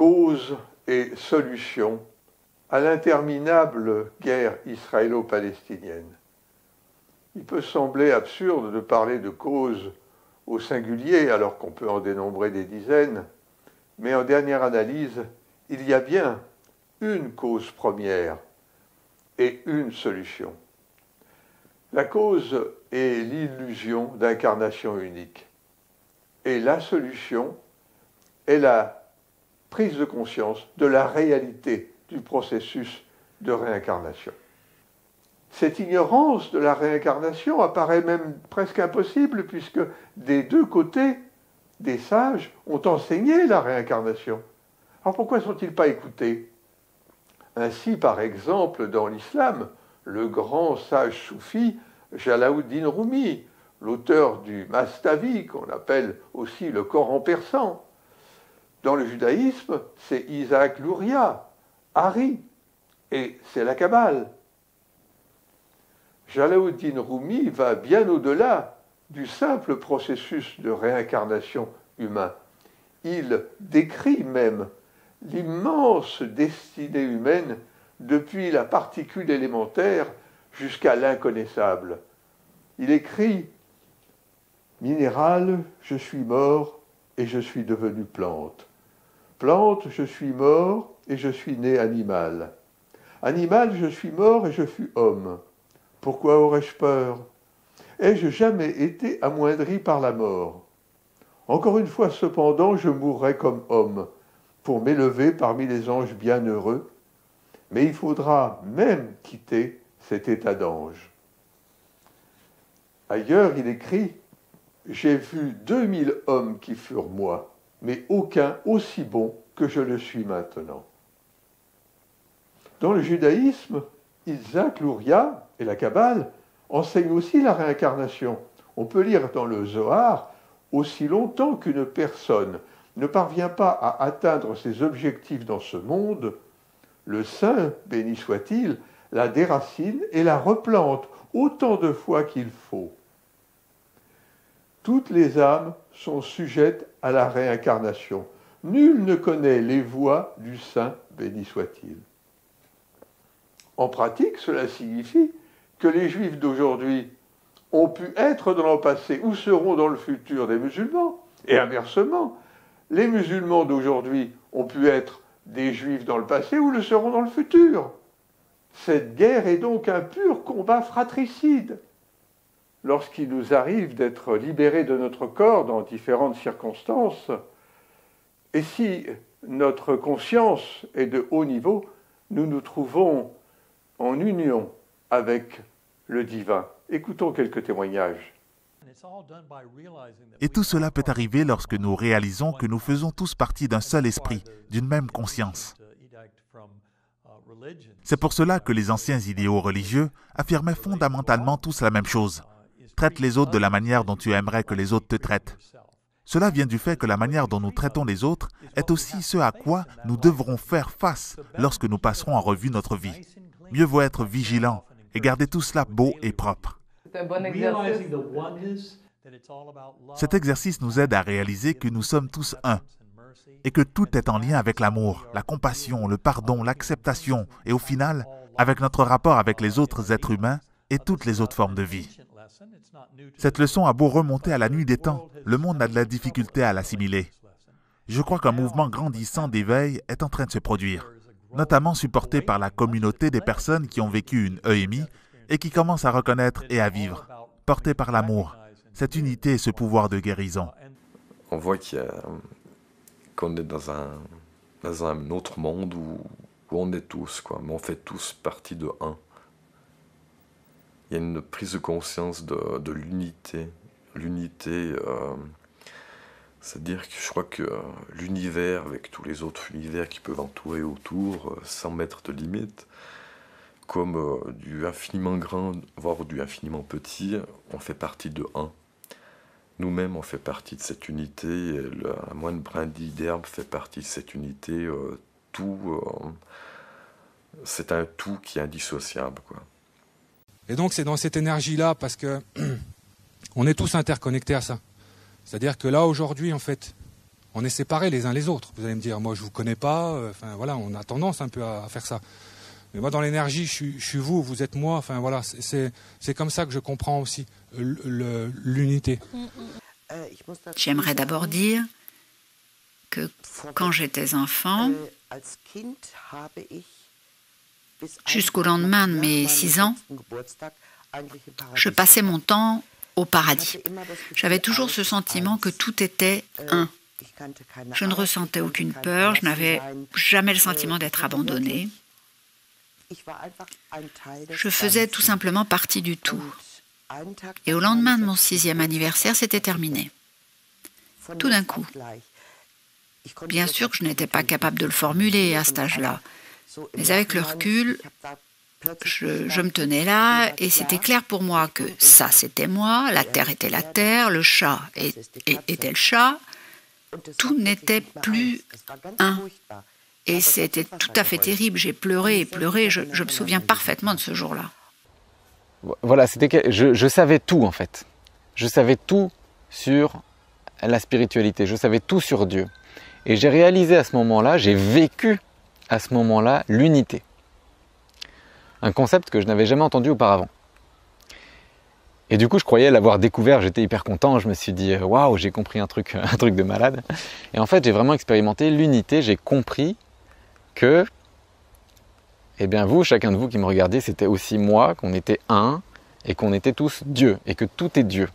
cause et solution à l'interminable guerre israélo-palestinienne. Il peut sembler absurde de parler de cause au singulier alors qu'on peut en dénombrer des dizaines, mais en dernière analyse, il y a bien une cause première et une solution. La cause est l'illusion d'incarnation unique. Et la solution est la prise de conscience de la réalité du processus de réincarnation. Cette ignorance de la réincarnation apparaît même presque impossible puisque des deux côtés, des sages ont enseigné la réincarnation. Alors pourquoi sont-ils pas écoutés? Ainsi, par exemple, dans l'islam, le grand sage soufi Jalaluddin Rumi, l'auteur du Mastavi, qu'on appelle aussi le Coran persan. Dans le judaïsme, c'est Isaac Luria, Hari, et c'est la Kabbale. Jalaluddin Rumi va bien au-delà du simple processus de réincarnation humain. Il décrit même l'immense destinée humaine depuis la particule élémentaire jusqu'à l'inconnaissable. Il écrit Minéral, je suis mort et je suis devenu plante. Plante, je suis mort et je suis né animal. Animal, je suis mort et je fus homme. Pourquoi aurais-je peur? Ai-je jamais été amoindri par la mort? Encore une fois cependant, je mourrai comme homme, pour m'élever parmi les anges bienheureux, mais il faudra même quitter cet état d'ange. Ailleurs, il écrit J'ai vu deux mille hommes qui furent moi, mais aucun aussi bon que je le suis maintenant. Dans le judaïsme, Isaac Luria et la Kabbale enseignent aussi la réincarnation. On peut lire dans le Zohar aussi longtemps qu'une personne ne parvient pas à atteindre ses objectifs dans ce monde, le saint, béni soit-il, la déracine et la replante autant de fois qu'il faut. Toutes les âmes sont sujettes à la réincarnation. Nul ne connaît les voies du saint, béni soit-il. En pratique, cela signifie que les juifs d'aujourd'hui ont pu être dans le passé ou seront dans le futur des musulmans, et inversement, les musulmans d'aujourd'hui ont pu être des juifs dans le passé ou le seront dans le futur. Cette guerre est donc un pur combat fratricide. Lorsqu'il nous arrive d'être libérés de notre corps dans différentes circonstances, et si notre conscience est de haut niveau, nous nous trouvons en union avec le divin. Écoutons quelques témoignages. Et tout cela peut arriver lorsque nous réalisons que nous faisons tous partie d'un seul esprit, d'une même conscience. C'est pour cela que les anciens idéaux religieux affirmaient fondamentalement tous la même chose. Traite les autres de la manière dont tu aimerais que les autres te traitent. Cela vient du fait que la manière dont nous traitons les autres est aussi ce à quoi nous devrons faire face lorsque nous passerons en revue notre vie. Mieux vaut être vigilant et garder tout cela beau et propre. Cet exercice nous aide à réaliser que nous sommes tous un et que tout est en lien avec l'amour, la compassion, le pardon, l'acceptation et au final avec notre rapport avec les autres êtres humains et toutes les autres formes de vie. Cette leçon a beau remonter à la nuit des temps, le monde a de la difficulté à l'assimiler. Je crois qu'un mouvement grandissant d'éveil est en train de se produire, notamment supporté par la communauté des personnes qui ont vécu une EMI et qui commencent à reconnaître et à vivre, portés par l'amour, cette unité et ce pouvoir de guérison. On voit qu'on est dans un, dans un autre monde où, on est tous, quoi, mais on fait tous partie de un. Il y a une prise de conscience de, l'unité. L'unité, euh, c'est-à-dire que je crois que l'univers, avec tous les autres univers qui peuvent entourer autour, euh, sans mettre de limite, comme euh, du infiniment grand, voire du infiniment petit, on fait partie de un. Nous-mêmes, on fait partie de cette unité, le, un moindre brindille d'herbe fait partie de cette unité. Euh, tout, euh, c'est un tout qui est indissociable. Quoi. Et donc, c'est dans cette énergie-là, parce que on est tous interconnectés à ça. C'est-à-dire que là, aujourd'hui, en fait, on est séparés les uns les autres. Vous allez me dire, moi je vous connais pas, euh, enfin voilà, on a tendance un peu à, faire ça. Mais moi dans l'énergie, je, suis vous, vous êtes moi, enfin voilà, c'est comme ça que je comprends aussi l'unité. J'aimerais d'abord dire que quand j'étais enfant, jusqu'au lendemain de mes six ans, je passais mon temps au paradis. J'avais toujours ce sentiment que tout était un. Je ne ressentais aucune peur, je n'avais jamais le sentiment d'être abandonné. Je faisais tout simplement partie du tout. Et au lendemain de mon sixième anniversaire, c'était terminé. Tout d'un coup. Bien sûr que je n'étais pas capable de le formuler à cet âge-là. Mais avec le recul, je, me tenais là et c'était clair pour moi que ça c'était moi, la terre était la terre, le chat était le chat, tout n'était plus un. Et c'était tout à fait terrible. J'ai pleuré et pleuré. Je, me souviens parfaitement de ce jour-là. Voilà, c'était je, je savais tout en fait. Je savais tout sur la spiritualité. Je savais tout sur Dieu. Et j'ai réalisé à ce moment-là, j'ai vécu à ce moment-là l'unité. Un concept que je n'avais jamais entendu auparavant. Et du coup, je croyais l'avoir découvert, j'étais hyper content, je me suis dit waouh, j'ai compris un truc, un truc de malade. Et en fait, j'ai vraiment expérimenté l'unité, j'ai compris que eh bien vous, chacun de vous qui me regardez, c'était aussi moi, qu'on était un et qu'on était tous Dieu et que tout est Dieu.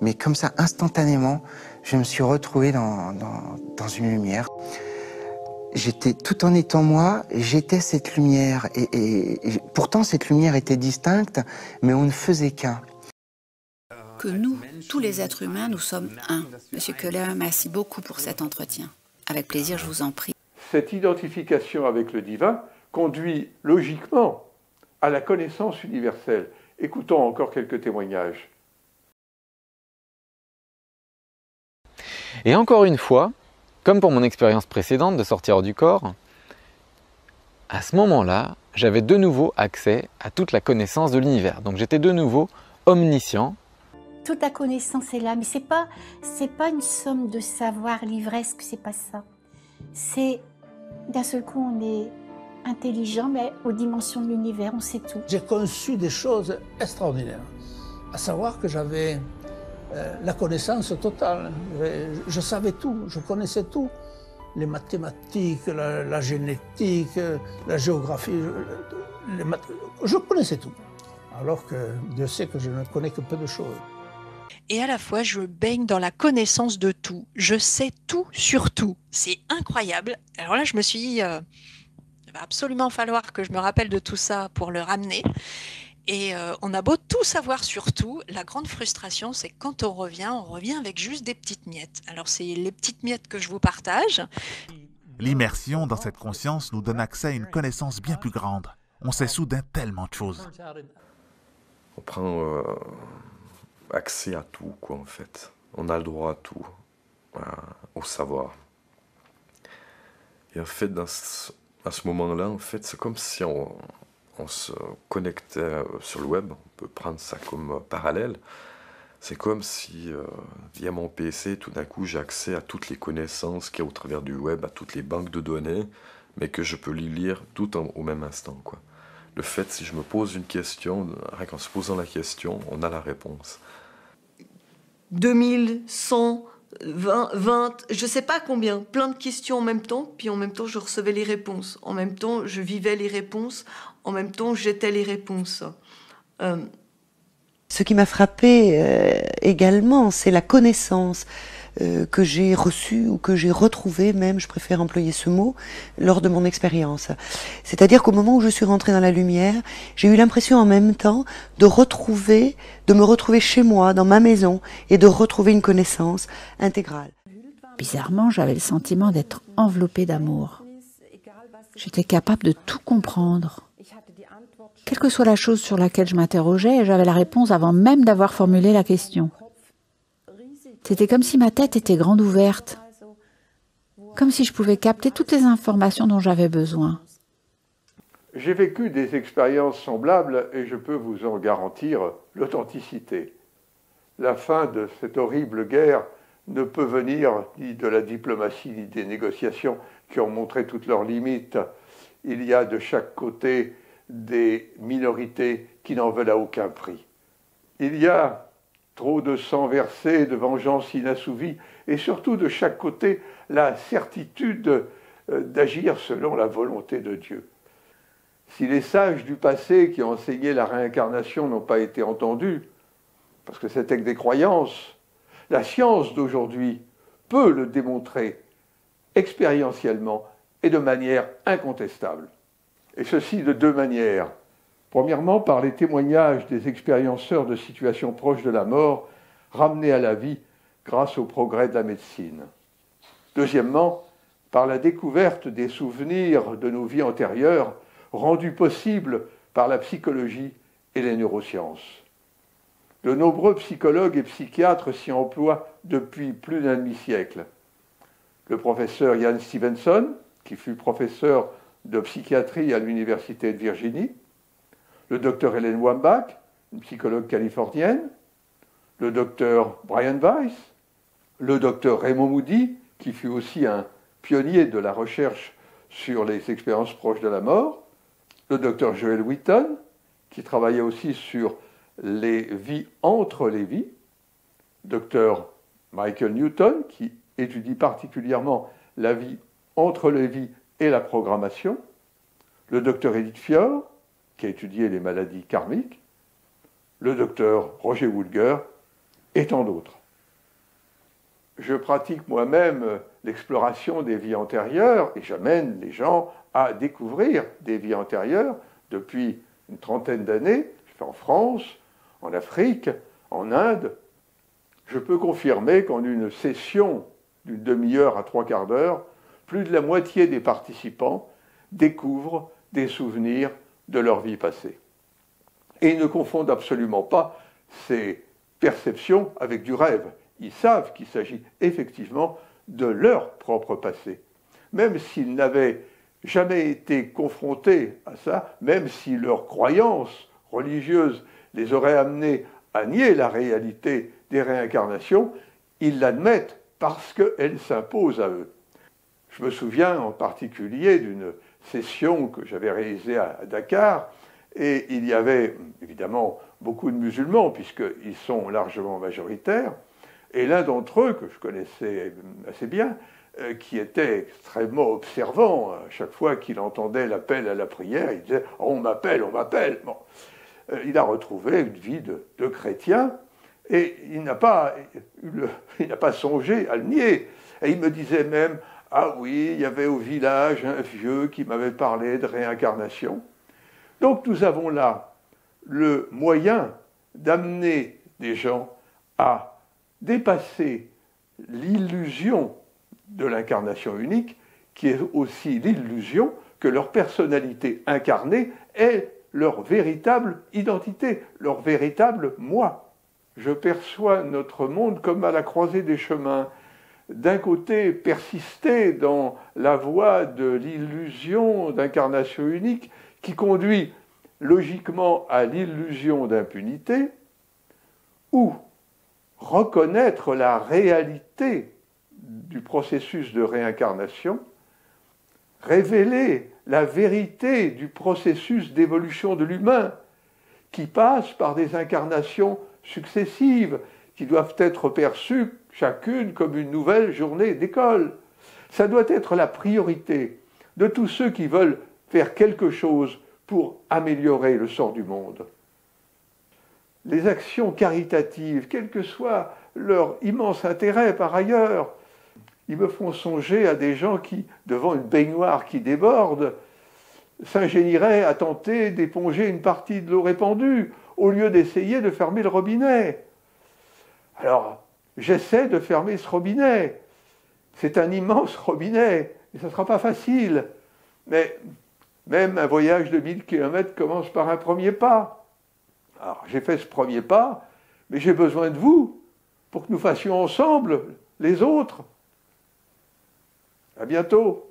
Mais comme ça, instantanément, je me suis retrouvé dans, dans une lumière j'étais tout en étant moi, j'étais cette lumière. Et, pourtant, cette lumière était distincte, mais on ne faisait qu'un. Que nous, tous les êtres humains, nous sommes un. Monsieur Keller, merci beaucoup pour cet entretien. Avec plaisir, je vous en prie. Cette identification avec le divin conduit logiquement à la connaissance universelle. Écoutons encore quelques témoignages. Et encore une fois, comme pour mon expérience précédente de sortir du corps, à ce moment-là, j'avais de nouveau accès à toute la connaissance de l'univers. Donc j'étais de nouveau omniscient. Toute la connaissance est là, mais c'est pas c'est pas une somme de savoir livresque, c'est pas ça. C'est d'un seul coup on est intelligent, mais aux dimensions de l'univers, on sait tout. J'ai conçu des choses extraordinaires, à savoir que j'avais euh, la connaissance totale. Je, savais tout, je connaissais tout. Les mathématiques, la, génétique, la géographie, je connaissais tout. Alors que Dieu sait que je ne connais que peu de choses. Et à la fois, je baigne dans la connaissance de tout. Je sais tout sur tout. C'est incroyable. Alors là, je me suis dit, euh, il va absolument falloir que je me rappelle de tout ça pour le ramener. Et euh, on a beau tout savoir sur tout, la grande frustration, c'est quand on revient, on revient avec juste des petites miettes. Alors c'est les petites miettes que je vous partage. L'immersion dans cette conscience nous donne accès à une connaissance bien plus grande. On sait soudain tellement de choses. On prend euh, accès à tout, quoi, en fait. On a le droit à tout, au savoir. Et en fait, à ce moment-là, en fait, c'est comme si on, on se connectait euh, sur le web, on peut prendre ça comme euh, parallèle. C'est comme si, euh, via mon PC, tout d'un coup, j'ai accès à toutes les connaissances qu'il y a au travers du web, à toutes les banques de données, mais que je peux les lire tout au même instant. Le fait, si je me pose une question, rien qu'en se posant la question, on a la réponse. 2100 20, 20, je sais pas combien, plein de questions en même temps, puis en même temps je recevais les réponses, en même temps je vivais les réponses, en même temps j'étais les réponses. Euh, Ce qui m'a frappé euh, également, c'est la connaissance. Euh, que j'ai reçue ou que j'ai retrouvée même, je préfère employer ce mot, lors de mon expérience. C'est-à-dire qu'au moment où je suis rentrée dans la lumière, j'ai eu l'impression en même temps de retrouver, de me retrouver chez moi, dans ma maison, et de retrouver une connaissance intégrale. Bizarrement, j'avais le sentiment d'être enveloppée d'amour. J'étais capable de tout comprendre. Quelle que soit la chose sur laquelle je m'interrogeais, j'avais la réponse avant même d'avoir formulé la question. C'était comme si ma tête était grande ouverte, comme si je pouvais capter toutes les informations dont j'avais besoin. J'ai vécu des expériences semblables et je peux vous en garantir l'authenticité. La fin de cette horrible guerre ne peut venir ni de la diplomatie ni des négociations qui ont montré toutes leurs limites. Il y a de chaque côté des minorités qui n'en veulent à aucun prix. Il y a trop de sang versé, de vengeance inassouvie, et surtout de chaque côté la certitude euh, d'agir selon la volonté de Dieu. Si les sages du passé qui enseigné la réincarnation n'ont pas été entendus, parce que c'était que des croyances, la science d'aujourd'hui peut le démontrer expérientiellement et de manière incontestable. Et ceci de deux manières. Premièrement, par les témoignages des expérienceurs de situations proches de la mort, ramenés à la vie grâce au progrès de la médecine. Deuxièmement, par la découverte des souvenirs de nos vies antérieures, rendus possibles par la psychologie et les neurosciences. De nombreux psychologues et psychiatres s'y emploient depuis plus d'un demi-siècle. Le professeur Ian Stevenson, qui fut professeur de psychiatrie à l'Université de Virginie, le docteur Helen Wambach, une psychologue californienne, le docteur Brian Weiss, le docteur Raymond Moody, qui fut aussi un pionnier de la recherche sur les expériences proches de la mort, le docteur Joel Wheaton, qui travaillait aussi sur les vies entre les vies, docteur Michael Newton, qui étudie particulièrement la vie entre les vies et la programmation, le docteur Edith Fior, qui a étudié les maladies karmiques, le docteur Roger Woolger, et tant d'autres. Je pratique moi-même l'exploration des vies antérieures et j'amène les gens à découvrir des vies antérieures depuis une trentaine d'années. Je fais en France, en Afrique, en Inde, je peux confirmer qu'en une session d'une demi-heure à trois quarts d'heure, plus de la moitié des participants découvrent des souvenirs de leur vie passée. Et ils ne confondent absolument pas ces perceptions avec du rêve. Ils savent qu'il s'agit effectivement de leur propre passé. Même s'ils n'avaient jamais été confrontés à ça, même si leurs croyances religieuses les aurait amenés à nier la réalité des réincarnations, ils l'admettent parce qu'elle s'impose à eux. Je me souviens en particulier d'une session que j'avais réalisée à Dakar, et il y avait évidemment beaucoup de musulmans, puisqu'ils sont largement majoritaires, et l'un d'entre eux, que je connaissais assez bien, euh, qui était extrêmement observant, à chaque fois qu'il entendait l'appel à la prière, il disait On m'appelle, on m'appelle. Euh, il a retrouvé une vie de, chrétien et il n'a pas, pas songé à le nier. Et il me disait même Ah oui, il y avait au village un vieux qui m'avait parlé de réincarnation. Donc nous avons là le moyen d'amener des gens à dépasser l'illusion de l'incarnation unique, qui est aussi l'illusion que leur personnalité incarnée est leur véritable identité, leur véritable moi. Je perçois notre monde comme à la croisée des chemins. D'un côté, persister dans la voie de l'illusion d'incarnation unique qui conduit logiquement à l'illusion d'impunité, ou reconnaître la réalité du processus de réincarnation, révéler la vérité du processus d'évolution de l'humain, qui passe par des incarnations successives, qui doivent être perçues chacune comme une nouvelle journée d'école. Ça doit être la priorité de tous ceux qui veulent faire quelque chose pour améliorer le sort du monde. Les actions caritatives, quel que soit leur immense intérêt par ailleurs, ils me font songer à des gens qui, devant une baignoire qui déborde, s'ingénieraient à tenter d'éponger une partie de l'eau répandue, au lieu d'essayer de fermer le robinet. Alors, j'essaie de fermer ce robinet. C'est un immense robinet, et ce ne sera pas facile. Mais même un voyage de 1000 km commence par un premier pas. Alors, j'ai fait ce premier pas, mais j'ai besoin de vous pour que nous fassions ensemble les autres. À bientôt